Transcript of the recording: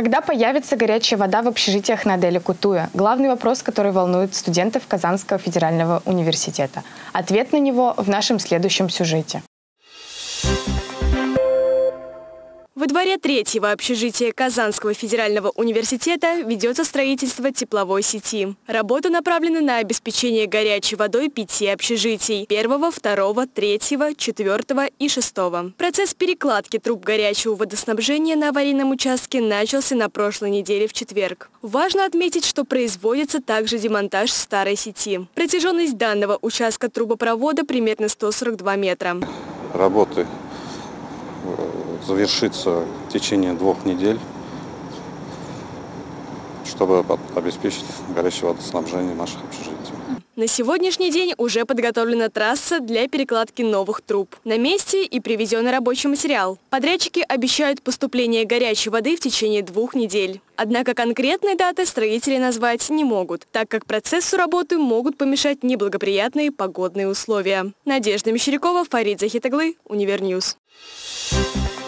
Когда появится горячая вода в общежитиях на Аделе Кутуя? Главный вопрос, который волнует студентов Казанского федерального университета. Ответ на него в нашем следующем сюжете. Во дворе третьего общежития Казанского федерального университета ведется строительство тепловой сети. Работа направлена на обеспечение горячей водой пяти общежитий – первого, второго, третьего, четвертого и шестого. Процесс перекладки труб горячего водоснабжения на аварийном участке начался на прошлой неделе в четверг. Важно отметить, что производится также демонтаж старой сети. Протяженность данного участка трубопровода примерно 142 метра. Работы завершится в течение двух недель, чтобы обеспечить горячее водоснабжение наших общежитий. На сегодняшний день уже подготовлена трасса для перекладки новых труб. На месте и привезен рабочий материал. Подрядчики обещают поступление горячей воды в течение двух недель. Однако конкретной даты строители назвать не могут, так как процессу работы могут помешать неблагоприятные погодные условия. Надежда Мещерякова, Фарид Захитаглы, UniverNews. Thank